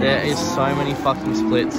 There is so many fucking splits.